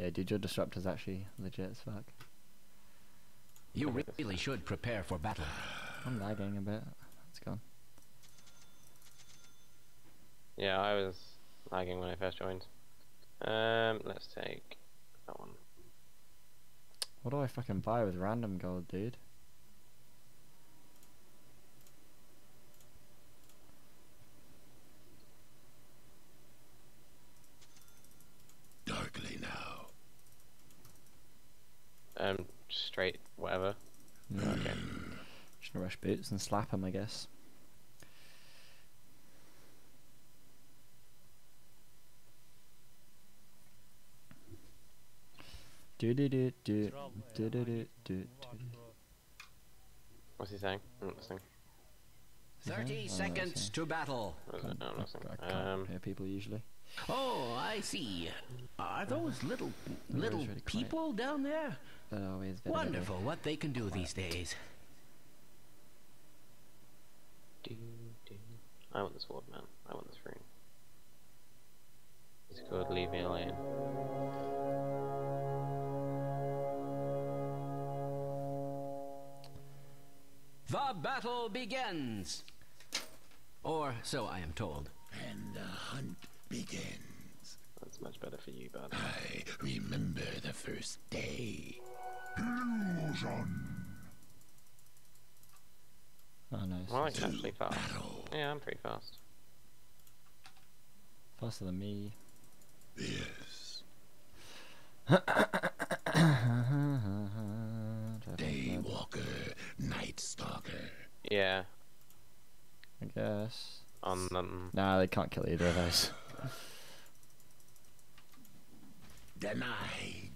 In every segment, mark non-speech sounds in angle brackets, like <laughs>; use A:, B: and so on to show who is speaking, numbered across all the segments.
A: Yeah, dude, your disruptor's actually legit as fuck.
B: You really should prepare for battle. <sighs>
A: I'm lagging a bit. It's gone.
C: Yeah, I was lagging when I first joined. Um, let's take that one.
A: What do I fucking buy with random gold, dude?
D: Darkly now.
C: Um, straight whatever.
A: No, okay. Just gonna rush boots and slap him, I guess. Do do do do do do do do.
C: What's he saying? I'm not listening.
B: Thirty
A: Oh,
B: seconds to battle.
C: What is it? No, I'm listening.
A: I can't
C: Um,
A: hear people usually.
B: Oh, I see. Are those little little
A: always really quiet.
B: people down there?
A: They're always very, very
B: Wonderful what they can do these days.
C: do, do. I want the sword, man. I want this rune. It's called Leave Me Alone.
B: The battle begins. Or so I am told.
D: And the hunt begins.
C: That's much better for you, bud.
D: I remember the first day.
A: Oh no,
C: Well, I
A: it's
C: can actually fast.
D: Battle.
C: Yeah, I'm pretty fast.
A: faster than me.
D: Yes. <coughs>
A: Daywalker.
D: Daywalker, Night Stalker.
C: Yeah,
A: I guess.
C: on um,
A: Nah, they can't kill either of those.
D: Denied.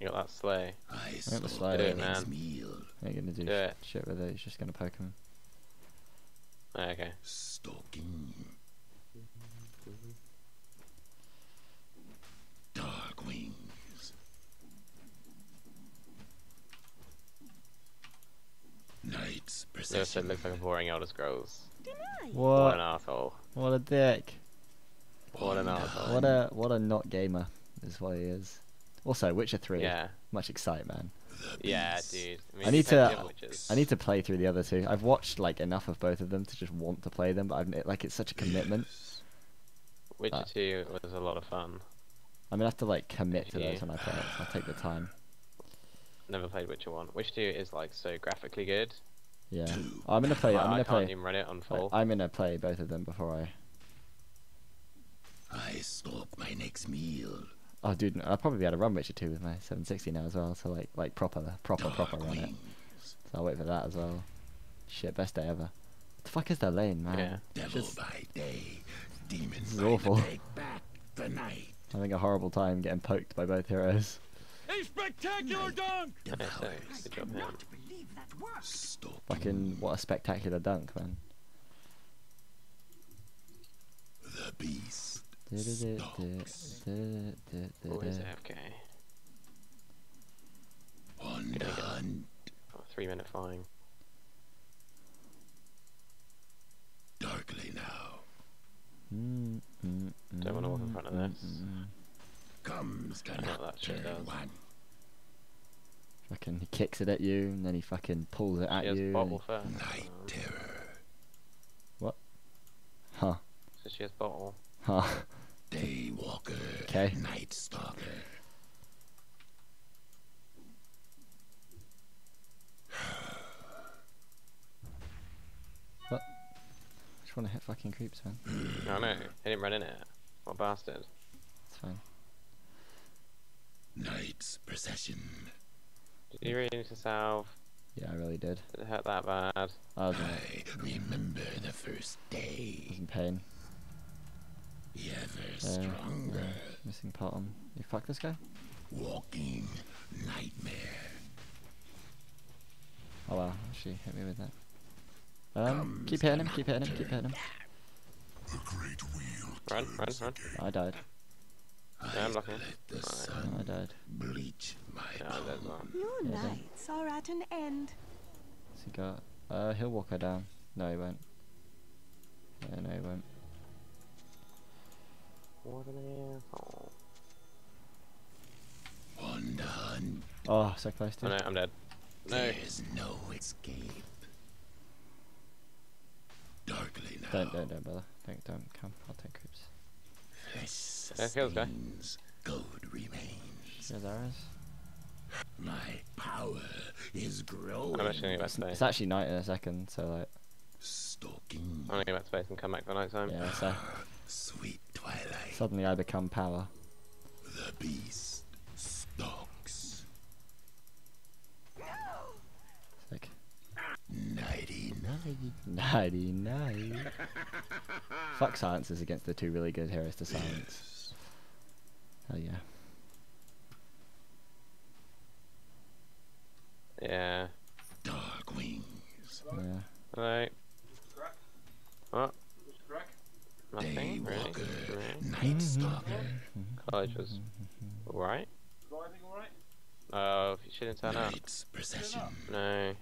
C: you got that sleigh.
D: I
A: the
D: stole
A: slide.
D: the
C: Do it, man.
D: meal.
A: They're gonna do
C: Do it.
A: shit with it. He's just gonna poke him.
C: Oh, okay.
D: Stalking. Dark wings. Night's
C: Lewis said
D: procession.
C: looks like a boring Elder Scrolls. What
A: What?
C: an asshole.
A: What a dick.
C: What an asshole.
A: What a what a not gamer is what he is. Also, Witcher Three.
C: Yeah.
A: Much excite, man.
D: The
C: Yeah,
D: beast.
C: dude. mean,
A: I need to-
C: the.
A: I need to play through the other two. I've watched like enough of both of them to just want to play them, but I've like it's such a commitment. <laughs>
D: Yes.
C: Witcher
A: uh,
C: 2 was a lot of fun.
A: I'm gonna have to like commit to those when I play it. So I'll take the time.
C: Never played Witcher 1. Witcher 2 is like so graphically good.
A: Yeah.
D: Two.
A: I'm gonna play.
C: I,
A: I'm gonna
C: can't
A: play.
C: even run it on
A: I-
C: full.
A: I'm gonna play both of them before I.
D: I stalk my next meal.
A: Oh, dude, I'll probably be able to run Witcher 2 with my 760 now as well. So like, like proper, proper, oh, proper
D: Dark
A: run it. So I'll wait for that as well. Shit, best day ever. What the fuck is their lane, man?
C: Yeah.
D: Devil
A: Just
D: by day. Demons
A: is
D: by
A: awful.
D: the take back the night. <laughs>
A: having a horrible time getting poked by both heroes.
E: A spectacular dunk!
C: Okay, so,
D: Devours.
C: good job,
A: Fucking what a spectacular dunk, man.
D: The beast.
C: Always AFK.
D: On
C: Gonna
D: hunt.
C: Oh, three minute flying.
D: Darkly now.
A: Mm, mm,
C: Don't wanna walk in front of this.
D: Comes the
C: I that shit does.
D: one.
A: Fucking he kicks it at you, and then he fucking pulls it at
C: She has
A: you.
C: bottle first.
D: Night
C: Um,
D: terror. What?
A: Huh.
C: so she has bottle.
A: Huh. <laughs>
D: Daywalker.
A: Okay.
D: Night stalker.
A: i Just wanna hit fucking creeps, man.
C: No, no, he didn't run in it. What bastard.
A: It's fine.
D: Night's procession.
C: Did you really need to salve?
A: Yeah, I really did.
C: Did it hurt that bad?
A: I
D: I remember the first
A: I
D: day.
A: was in pain.
D: Ever
A: There,
D: stronger.
A: there. Missing bottom. You fuck this guy?
D: Walking nightmare.
A: Oh wow, she hit me with that. Um, keep hitting him, keep hitting him, keep hitting him.
D: The great wheel
C: Run, run, run.
D: again.
A: I died.
C: Yeah, I'm lucky.
D: Let the
C: Alright.
D: sun
A: I died.
D: bleach my
C: Yeah, one.
F: Your
A: Yeah,
F: nights are at an end.
A: What's he got? Uh, he'll walk her down. No, he won't. Yeah, no, he won't.
C: What an asshole.
A: Oh, so close
C: Oh no, I'm dead. No.
D: There's no escape. Darkly now.
A: Don't, don't, don't, brother. Don't, don't come. I'll take creeps.
D: Flesh
C: Yeah, kills guy.
D: gold remains.
A: There's arrows.
D: My power is growing.
C: I'm actually gonna go back to
A: It's, it's actually night in a second, so like,
D: Stalking
C: I'm gonna go back to base and come back for night time.
A: yeah. So
D: sweet twilight.
A: Suddenly I become power.
D: The beast stalks.
A: It's like
D: Nighty night.
A: nighty night. Fuck silences against the two really good heroes to silence. Hell yeah.
C: Yeah.
D: Dark wings.
A: Yeah.
C: Hello. What? Nothing really.
D: Daywalker.
C: No.
D: Night stalker.
C: Oh, College was alright. Uh, oh, she didn't turn up.
D: Procession.
C: No.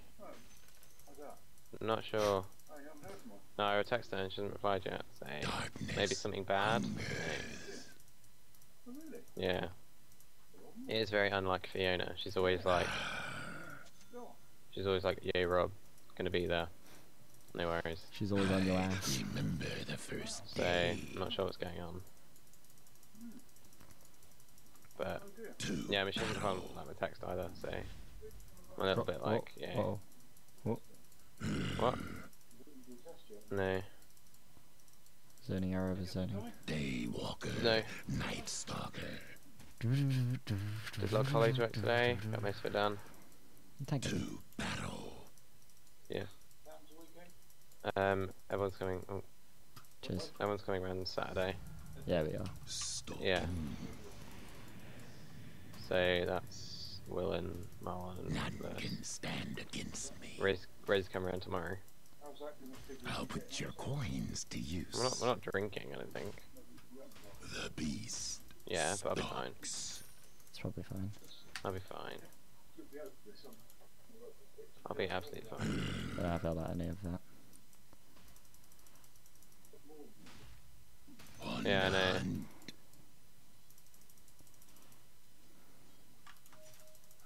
C: Not sure. No, I texted her and she hasn't replied yet. So
D: Darkness.
C: maybe something bad. Yeah. It is very unlike Fiona. She's always like, <sighs> she's always like, "Yay, Rob, gonna be there." No worries.
A: She's always on your ass.
D: Remember the first
C: So
D: day.
C: I'm not sure what's going on. But yeah, I mean, she hasn't replied like text either. So I'm a little bit like, yeah.
A: Oh.
C: What? No.
A: Zoning arrow is zoning.
D: Daywalker.
C: No.
D: Night stalker.
C: Did log college work today? Got most of it done.
A: Thank you.
D: To battle.
C: Um, everyone's coming. Oh,
A: Cheers.
C: everyone's coming around Saturday.
A: Yeah, we are.
D: Stalking.
C: Yeah. So that's Will and Marlon and
D: None
C: Liz.
D: can stand against me.
C: Riz, Riz come around tomorrow.
D: I'll put your coins to use.
C: We're not, we're not drinking, I don't think.
D: The beast.
C: Yeah, but I'll be fine.
A: It's probably fine.
C: I'll be fine. I'll be absolutely fine.
A: I don't know how I feel about any of that.
D: One
C: Yeah, I know.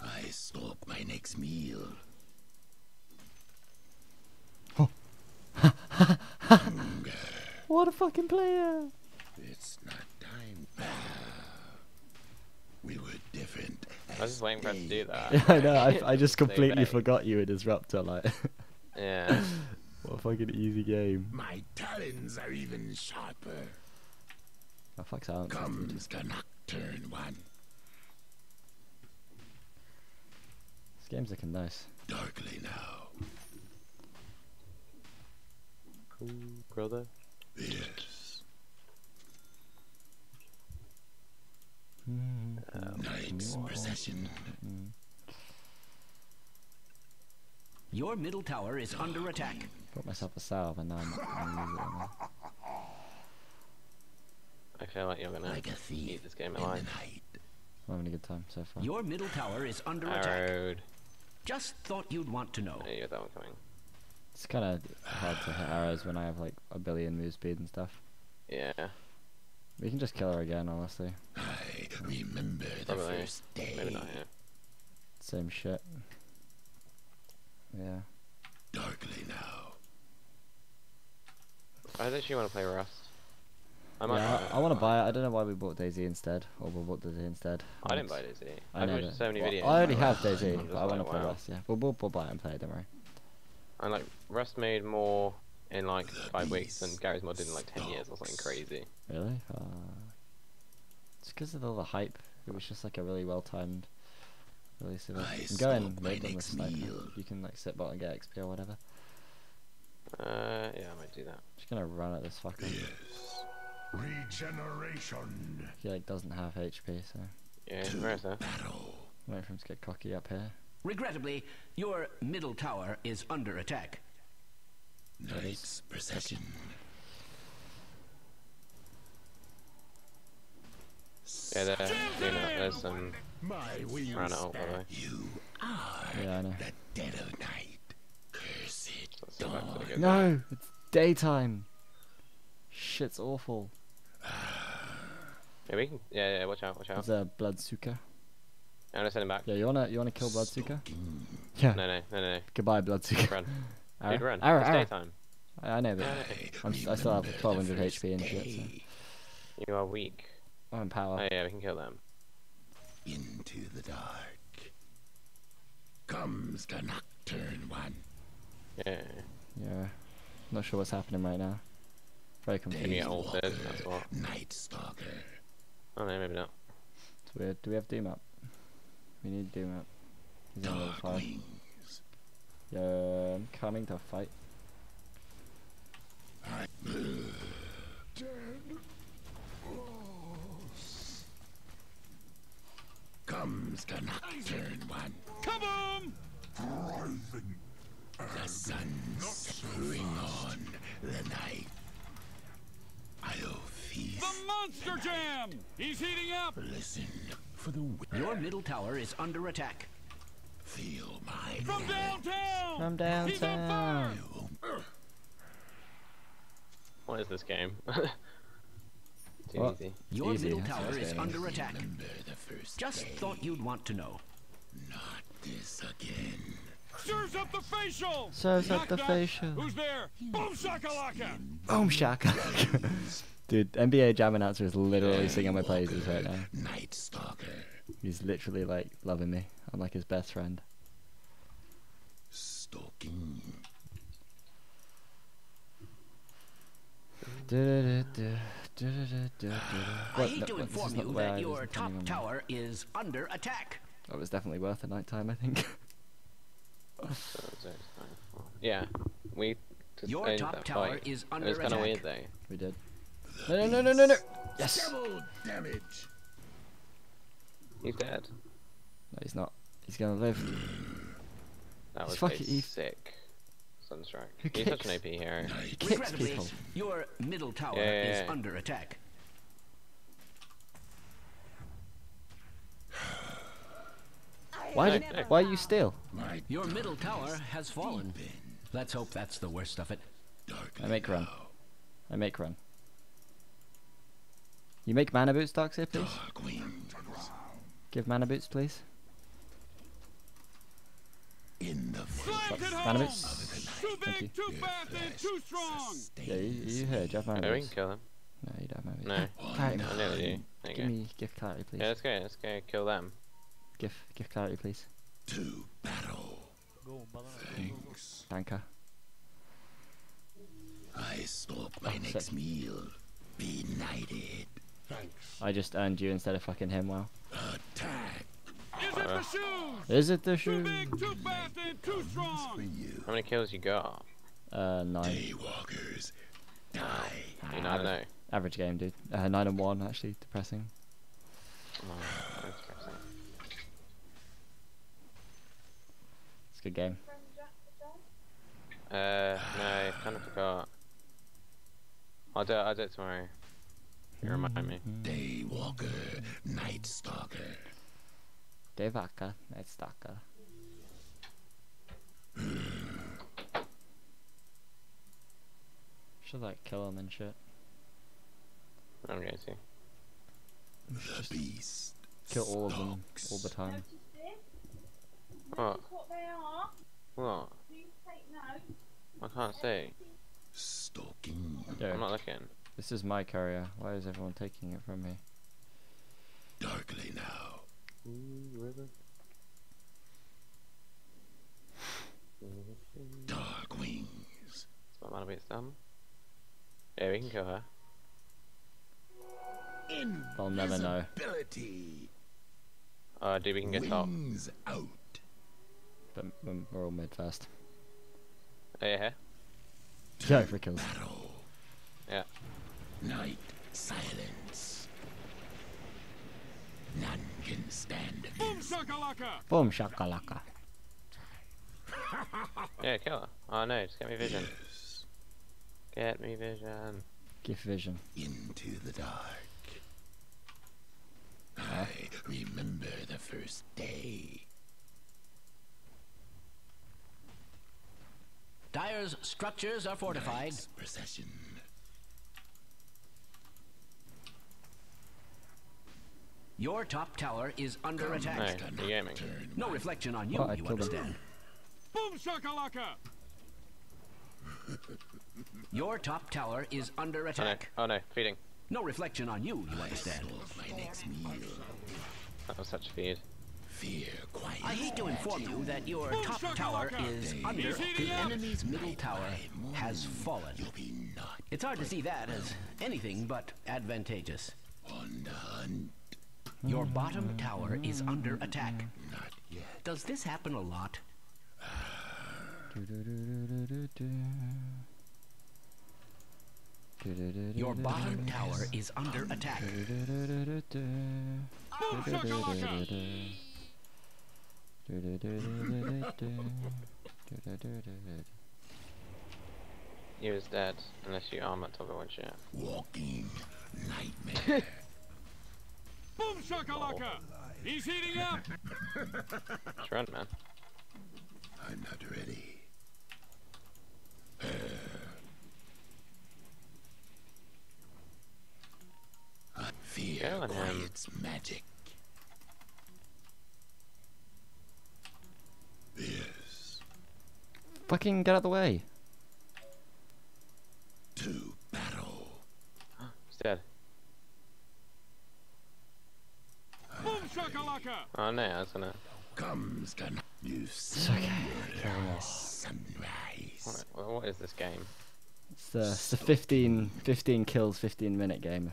D: I stalk my next meal. Oh. Hunger.
A: What a fucking player!
D: It's not time. we were different.
C: I was just waiting for him to do that.
A: Yeah, <laughs> I know. I, I just <laughs> completely
C: vague.
A: forgot you in Disruptor. Like, <laughs>
C: Yeah.
A: what a fucking easy game.
D: My talons are even sharper.
A: Oh fuck silence. dude.
D: Comes the nocturne one.
A: This game's looking nice.
D: Darkly now.
C: Cool, brother.
D: Yes.
A: Mm,
D: Night's procession.
B: Your middle tower is under attack.
A: Bought myself a salve and now I'm not gonna use it anymore.
C: I feel like you're gonna
D: Like a
C: eat this game alive.
A: I'm having a good time so far.
B: Your middle tower is under attack.
C: Arrowed.
B: Just thought you'd want to know.
C: Oh, you got that one coming.
A: It's kind of hard to hit arrows when I have like a billion move speed and stuff.
C: Yeah.
A: We can just kill her again, honestly.
D: I remember the
C: Probably.
D: first day.
C: Maybe not yet.
A: Same shit. Yeah.
D: Darkly now.
C: I actually want to play Rust. I might.
A: yeah,
C: buy.
A: I, I want to buy it. I don't know why we bought DayZ instead, or we bought DayZ instead.
C: I didn't buy DayZ.
A: I
C: I've
A: know
C: watched
A: that.
C: so many
A: Well,
C: videos.
A: I already
C: like,
A: have <laughs> DayZ,
C: I'm
A: but I want to play
C: wow.
A: Rust. Yeah, we'll, we'll, we'll buy it and play it. Don't worry.
C: And like Rust made more in like five weeks than Garry's Mod did in like ten years or something crazy.
A: Really? Uh, it's because of all the hype. It was just like a really well timed release of it.
D: I
A: I'm going
D: stalk my
A: mid on the sniper.
D: meal.
A: You can like sit bot and get XP or whatever.
C: Uh, yeah, I might do that.
A: Just gonna run at this fucker.
D: Regeneration.
A: He like doesn't have HP, so
C: Yeah, where is that?
D: Battle.
A: wait for him to get cocky up here.
B: Regrettably, your middle tower is under attack.
D: Night's procession.
C: Yeah, there, you know, there's some
D: My wheels
C: ran out by the way.
D: You are
A: Yeah, I know.
D: the dead of night. Cursed
C: Let's go back to the good.
A: No, it's daytime. Shit's awful.
C: Yeah, we. Yeah, yeah. Watch out, watch out.
A: There's a Bloodseeker.
C: I'm gonna send him back.
A: Yeah, you wanna you wanna kill Bloodseeker?
D: Stalking.
A: Yeah.
C: No, no, no, no.
A: Goodbye, Bloodseeker.
C: Run.
A: Arrow,
C: Dude, run.
A: arrow,
C: it's
A: arrow.
C: daytime.
A: I, I know, but
C: Yeah,
A: I'm, s- I still have 1200 HP and shit. So.
C: You are weak.
A: I'm in power.
C: Oh yeah, we can kill them.
D: Into the dark. Comes the nocturne one.
C: Yeah.
A: Yeah. Not sure what's happening right now. Very confused.
C: Maybe get ulted, that's what.
D: Night Stalker.
C: Oh no, maybe not.
A: It's weird. Do we have Doom up? We need Doom up. He's on level
D: Dark
A: 5. Yeah, I'm coming to fight.
D: Comes the nocturne one.
E: Kaboom!
D: The sun's spurring on the night. I'll feast.
E: The Monster Jam! He's heating up!
D: Listen for the wind.
B: Your middle tower is under attack.
D: Feel my
E: From downtown!
A: From
E: He's on fire!
A: downtown.
C: What is this game? <laughs> Too
A: What?
C: easy.
B: Your
A: easy,
B: middle tower
A: what
B: is
A: it is.
B: under attack.
D: The first
B: Just
D: day.
B: thought you'd want to know.
D: Not this again.
E: Stirs up the facial!
A: Serves up the
E: knock.
A: facial.
E: Who's there? Boom shakalaka!
A: Boom shaka. <laughs> Dude, NBA Jam announcer is literally singing my praises right now.
D: Night Stalker.
A: He's literally like loving me. I'm like his best friend.
D: Stalking.
B: I hate
A: No,
B: to
A: what, this is
B: inform you
A: the I
B: that your top
A: on
B: tower is under attack.
A: Oh, that was definitely worth a night time, I think. <laughs>
C: Yeah, we.
B: Your top
C: that
B: tower
C: fight.
B: is
C: It
B: under
C: was kind of weird though.
A: we did. No, no, no, no, no, no! Yes!
D: Double damage.
C: He's dead.
A: No, he's not. He's gonna live.
C: That was
A: fucking-
C: a sick Sunstrike.
A: Who
C: He's such an
A: kicks?
C: OP hero.
A: He kicks people.
B: your middle tower
C: Yeah, yeah,
B: is under attack.
A: Why
C: No,
A: did?
C: no.
A: Why you still?
D: My
B: Your middle tower has fallen. Let's hope that's the worst of it.
D: darkly
A: I make run. I make run. You make mana boots, Darkseer, please.
D: Dark wings.
A: Give mana boots, please.
D: In the
E: Slammed it
A: Mana
E: home!
A: boots.
E: Too
A: Thank you.
E: big, too fast, and too strong!
A: Yeah, you, you heard. You have mana
C: Yeah, we can
A: boots.
C: kill them.
A: No, you don't have mana boots.
C: No.
A: Clarity.
C: I nearly do. There you
A: Give
C: go.
A: me, give clarity, please.
C: Yeah, let's go. Let's go kill them.
A: Give, give clarity, please.
D: To battle. Thanks.
A: Danker.
D: I stalk my
A: Oh,
D: next
A: sick.
D: meal. Be knighted.
A: I just earned you instead of fucking him. Wow.
D: Attack
E: Is it the shoes?
A: Is it the
E: Too
A: shoe?
E: big, too fast, and too strong!
C: How many kills you got?
A: Uh, nine.
D: Daywalkers. Die.
C: You know, I don't know.
A: Average game, dude. Uh, nine and one, actually. Depressing.
C: Oh, depressing.
A: It's a good game.
C: Uh, no, kind of forgot. I'll do it. I'll do it tomorrow. You remind me.
D: Daywalker. Night Stalker.
A: Devaka. Night Stalker. Hmm. Should like kill him and shit.
C: I'm going to.
D: The beast.
A: Kill all of them all the time.
C: What?
G: what.
C: What?
G: Do you take notes?
C: I can't see.
D: Stalking.
C: I'm not looking.
A: This is my courier. Why is everyone taking it from me?
D: Darkly now. Dark wings.
C: It's not mana beats done. Yeah, we can kill her.
A: They'll never know.
D: Invisibility.
C: Uh, oh, dude, we can get top.
D: Wings out.
A: But we're we're all mid fast.
C: Oh, yeah.
A: Go for kills.
D: Battle.
C: Yeah.
D: Night silence. None can stand
E: Boom
D: against
E: shakalaka!
A: Boom shakalaka. <laughs>
C: Yeah, kill her. Oh, no, just get me vision.
D: us
C: Get me vision.
A: Give vision.
D: into the dark. I remember the first day.
B: Dire's structures are fortified.
D: Night's procession.
B: Your top tower is under
C: Hey,
B: attack.
C: you gaming?
B: No reflection on you,
A: oh, Well,
B: you
A: killed him.
B: understand.
E: Boom shakalaka!
B: Your top tower is under
C: Oh no,
B: attack.
C: oh no, feeding.
B: No reflection on you, you understand.
D: My next meal.
C: That was such feed.
D: Fear quiet.
B: I hate to inform you that your
E: Boom
B: top tower
E: shakalaka!
B: is under.
E: He's heating
B: The
E: up!
B: enemy's middle tower has fallen.
D: You'll be not
B: It's hard to see that as anything but advantageous.
D: on the hunt.
B: Your bottom tower is under attack.
D: Not yet.
B: Does this happen a lot? Your bottom tower is under attack.
E: Boom shakalaka!
C: He was dead, unless you armor top of one shit.
D: Walking nightmare. <laughs>
E: Boom shakalaka! He's heating up!
C: Just run, man.
D: I'm not ready. Uh, fear
C: Go on him.
D: magic. This
A: Fucking get out of the way.
D: to battle.
C: He's dead.
E: Boom shakalaka!
C: Oh no, I was gonna.
D: Comes the night. You see
A: okay.
D: sunrise.
C: What, what is this game?
A: It's the, it's the 15, 15 kills, 15 minute game.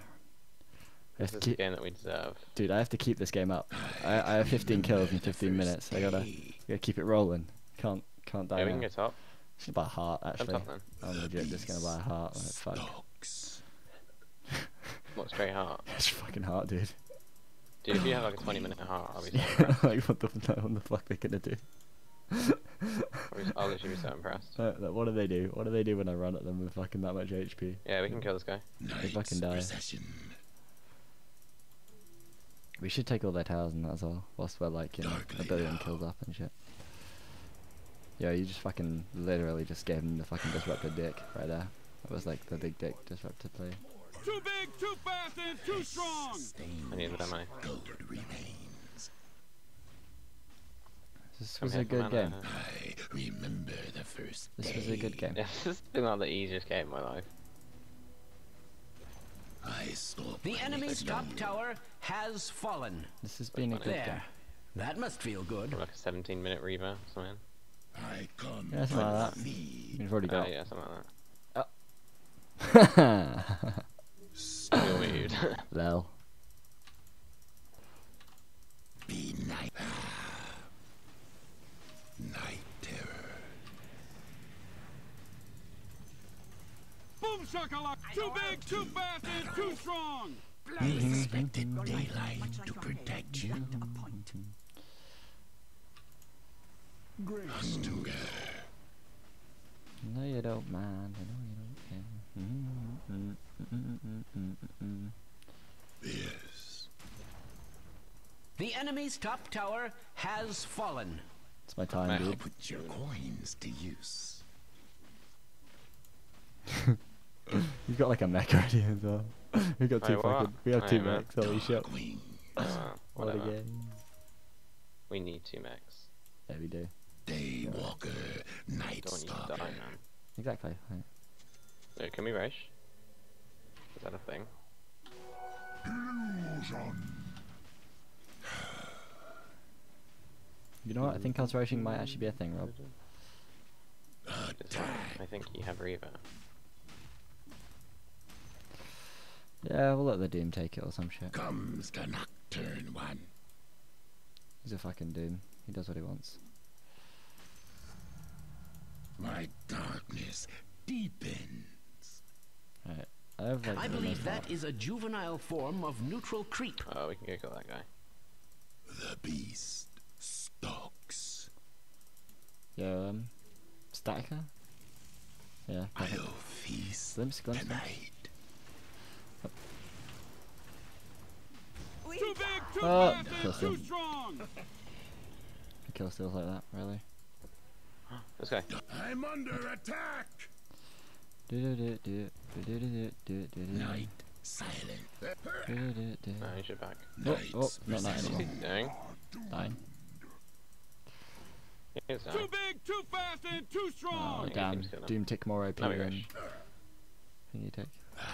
A: I have
C: This is a
A: keep,
C: game that we deserve.
A: dude, I have to keep this game up. I, I have 15 kills in 15 minutes. I gotta, gotta keep it rolling. Can't, can't die.
C: Yeah, we can
A: now.
C: go top.
A: Should buy a heart
C: Come
A: actually.
C: top then.
A: I'm legit just gonna buy a heart. Like, fuck.
D: Stalks. <laughs>
C: What straight heart?
A: It's fucking heart, dude.
C: Dude, if you have like a 20 minute <laughs> heart, I'll be so impressed. <laughs>
A: like what the, <laughs> what the fuck are they gonna do?
C: I'll, be, literally be so impressed.
A: Uh, like, what do they do? What do they do when I run at them with fucking that much HP?
C: Yeah, we can kill this guy.
D: Night's
A: fucking die.
D: procession.
A: We should take all their towers and that's all. Whilst we're like, you know, a billion
D: now.
A: kills up and shit. Yeah, you just fucking literally just gave him the fucking disruptor dick right there. That was like the big dick disruptor play.
E: Too big, too fast, and too strong!
C: I need that money.
D: Gold remains.
A: This was a good game.
D: I remember the first
A: This was a good game.
C: Yeah, <laughs> this has been like the easiest game of my life.
D: I stalk
B: The enemy's top tower has fallen.
A: This has been a good game.
B: That must feel good.
C: Like a 17 minute reaver or something.
D: I come
A: Yeah, something
D: for
A: like that.
D: thee.
A: You've already
C: Oh
A: got.
C: yeah, something like that. You're <laughs> <laughs> weird. <laughs>
A: Lel.
D: Be night. Ah. Night terror.
E: Boom shakalaka! Too big, too fast, and too strong! Mm-hmm. Mm-hmm.
D: You expected daylight to protect you. Hunger.
A: No, you don't mind. I know you don't care. Mm, mm, mm, mm, mm, mm, mm.
D: This.
B: The enemy's top tower has fallen.
A: It's my time,
C: Man.
A: Dude.
D: put your coins to use. <laughs>
A: You've got like a mech already as well. We've got two
C: Hey,
A: fucking. We have two
C: Hey, man.
A: mechs. Holy shit!
C: Uh,
A: What a game.
C: We need two mechs.
A: Yeah, we do.
D: Daywalker. Night
C: Don't want you to
D: stalker.
C: die.
A: Exactly. right.
C: Wait, can we rush? Is that a thing?
A: You know what? I think conservation might actually be a thing, Rob.
C: I think you have reaver.
A: Yeah, we'll let the Doom take it or some shit.
D: Comes the nocturne one.
A: He's a fucking Doom. He does what he wants.
D: My darkness deepens.
A: Right. I have like
B: I believe
A: most
B: that
A: part.
B: is a juvenile form of neutral creep.
C: Oh, we can go kill that guy.
D: The beast stalks.
A: Yeah, um, Statica? Yeah, perfect.
D: I'll feast
A: Glimpse, glimpse.
D: tonight.
E: Too big, too
A: Oh,
E: fast, and too
A: in.
E: strong!
A: Kill steals like that, really?
C: This guy. <gasps>
D: I'm under attack.
A: Do do do do
D: Night silent.
C: No, he's back.
A: Oh, oh, not that anymore.
C: Dang.
A: Dying.
E: Too big, too fast, and too strong!
C: Oh,
A: damn. Doom tick more OP
C: no,
A: than thingy tick. <sighs>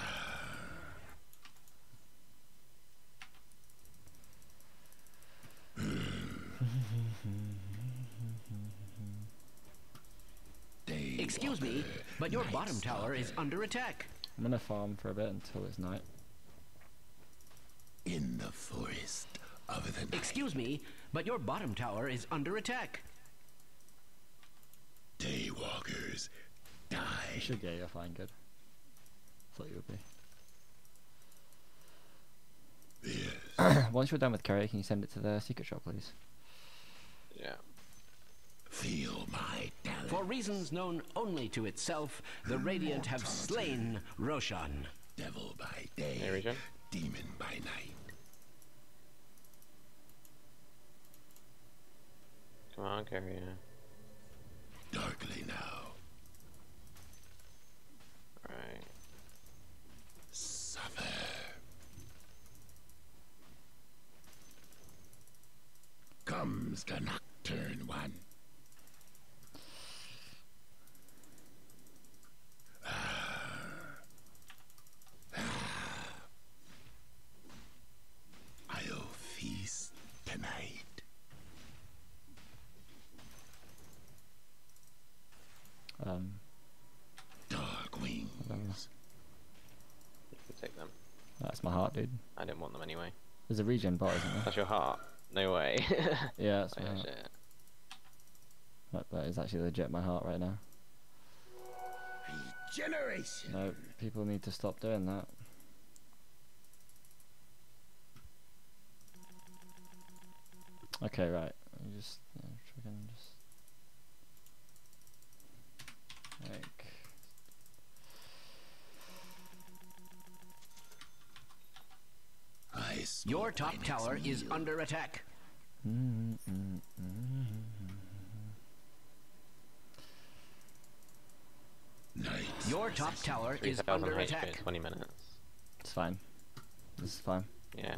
B: Excuse me, but your bottom tower is under attack.
A: I'm gonna farm for a bit until it's night.
D: in the forest of the night.
B: Excuse me, but your bottom tower is under attack.
D: Daywalkers
A: You
D: die.
A: should get you're fine, good. Thought you would be.
D: Yes. <clears throat>
A: Once you're done with curry, can you send it to the secret shop, please?
C: Yeah.
D: Feel my talent.
B: For reasons known only to itself, the Radiant have slain Roshan.
D: Devil by day,
C: Hey, Regen.
D: demon by night.
C: Come on, carry on.
D: Darkly now.
C: Right.
D: Suffer. Comes the nocturne one. I'll feast tonight.
A: Um,
D: Dark wings.
C: You can take them.
A: that's my heart, dude.
C: I didn't want them anyway.
A: There's a regen bot, isn't there?
C: That's your heart. No way. <laughs>
A: Yeah, that's
C: oh,
A: my
C: yeah,
A: heart.
C: shit.
A: That, that is actually legit my heart right now.
D: Regeneration.
A: No, people need to stop doing that. Okay, right. Just yeah, freaking just like
B: Your top tower
D: next
B: is under attack.
A: mm.
D: Night.
B: Your top tower is under attack.
C: in 20 minutes.
A: It's fine. This is fine.
C: Yeah.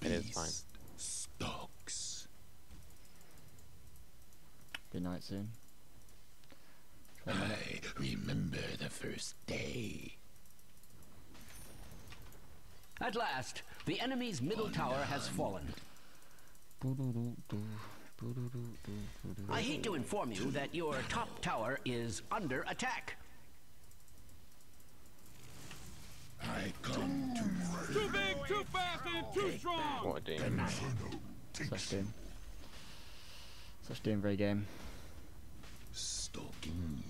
C: It is fine.
D: beast stalks.
A: Be night soon.
D: I remember the first day.
B: At last, the enemy's middle tower has fallen. I hate to inform you that your top tower is under attack.
D: I come to
E: Too big, too fast, and too strong.
C: What a doom.
A: Such doom. Such doom very game.
D: stalking.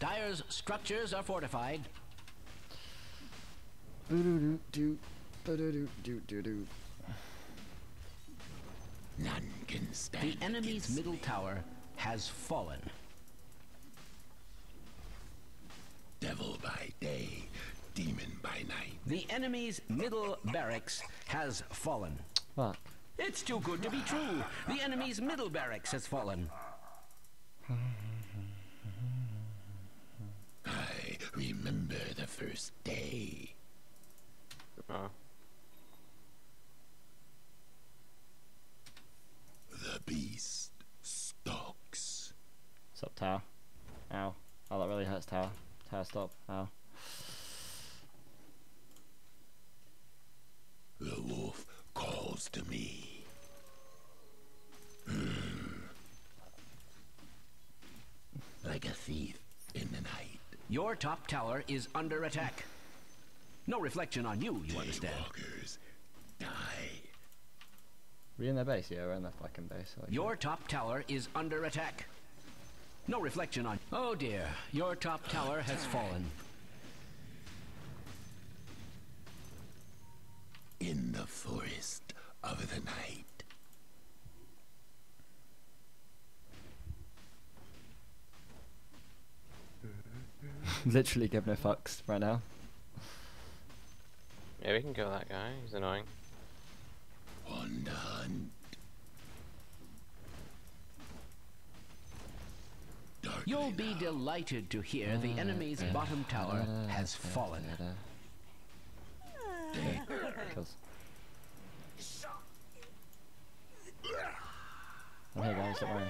B: Dire's structures are fortified.
D: None can
B: The enemy's middle
D: me.
B: tower has fallen.
D: Devil by day, demon by night.
B: The enemy's middle barracks has fallen.
A: Fuck.
B: It's too good to be true. The enemy's middle barracks has fallen.
D: I remember the first day.
C: Oh.
D: The beast stalks.
A: What's up, Tower? Ow. Oh, that really hurts, Tower. Tower, stop. Ow.
D: The wolf calls to me. Hmm. like a thief in the night.
B: Your top tower is under attack. No reflection on you, you understand.
D: Daywalkers die.
A: We in their base? Yeah, we're in their fucking base. Like,
B: Your top tower is under attack. No reflection on. Oh dear, your top tower has fallen.
D: In the forest of the night. <laughs>
A: Literally give no fucks right now.
C: Yeah, we can kill that guy. He's annoying.
D: On the hunt. Darkly
B: You'll be
D: now.
B: delighted to hear the mm. enemy's mm. bottom tower has mm. fallen.
A: Kills. Oh hey guys, don't worry.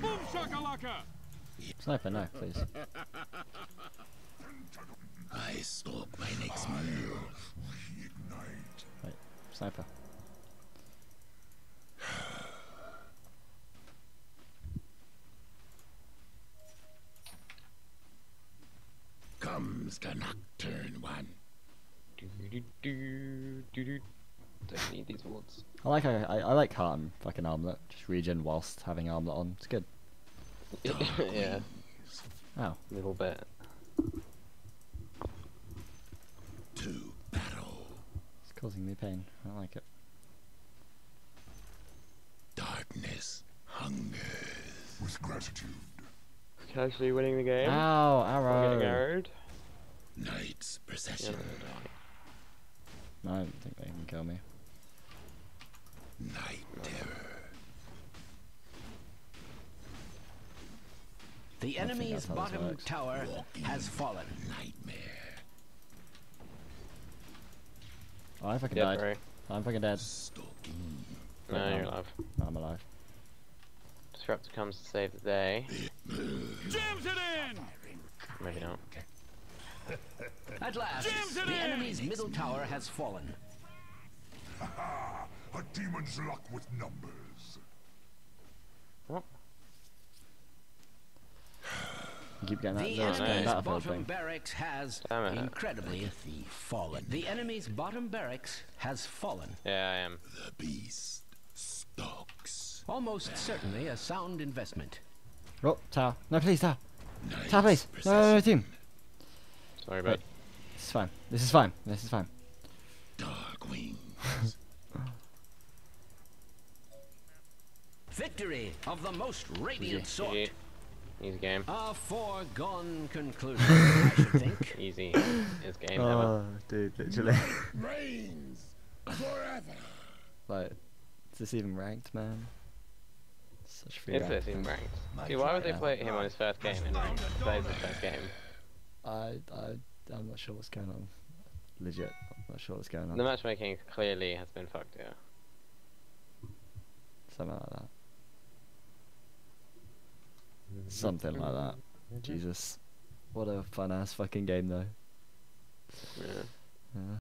E: Boom shakalaka!
A: Sniper, no, please.
D: I stalk my next move.
A: Wait, sniper.
D: Comes the nocturne one.
C: Do, do, do, do, do. Don't need these wards.
A: I like I, I, I like Heart and fucking armlet. Just regen whilst having armlet on. It's good.
C: Yeah,
A: Oh,
C: a little bit.
D: To battle.
A: it's causing me pain. I don't like it.
D: Darkness hungers. With gratitude.
C: Casually winning the game.
A: Ow,
C: I'm getting
A: arrow.
C: arrowed.
D: Night's
C: Yeah,
D: procession.
A: No, I don't think they can kill me.
D: Night terror.
B: The
A: don't
B: enemy's
A: that's how this
B: bottom
A: works.
B: tower has fallen.
D: Nightmare.
A: Oh, I fucking
C: Yeah,
A: died.
C: Oh, bro.
A: I'm fucking dead.
D: Stalking.
C: No,
A: Wait,
C: you're alive.
A: No, I'm alive.
C: Disruptor comes to save the day.
E: Jams it in!
C: Maybe not.
B: At last,
E: Jams it
B: the
E: in!
B: enemy's middle tower has fallen. <laughs>
H: A demon's luck with numbers.
C: What?
A: You keep getting that
B: The
A: zero
B: enemy's
A: battlefield
B: bottom
A: thing.
B: barracks has
C: Damn
B: incredibly fallen. The enemy's bottom barracks has fallen.
C: Yeah, I am.
D: The beast stalks.
B: Almost certainly a sound investment.
A: Oh, tower. No, please, tower.
D: Knight's
A: Tower, please. No, no, no, team.
C: Sorry,
A: Wait.
C: bud.
A: This is fine. This is fine. This is fine.
D: Dark wings.
B: Victory of the most radiant sort.
C: GG. Easy game.
B: A foregone conclusion, <laughs> I should think.
C: Easy. Is game ever.
A: Oh, dude, literally.
D: Reigns forever.
A: like, is this even ranked, man? Such free
C: If
A: rank,
C: it's even
A: man.
C: ranked. See, why would they play him on his first game in ranked? That is his first game.
A: I, I, I'm not sure what's going on. Legit, I'm not sure what's going on.
C: The matchmaking clearly has been fucked, yeah.
A: Something like that. Something like that. Mm-hmm. Jesus. What a fun ass fucking game though.
C: Yeah.
A: Yeah.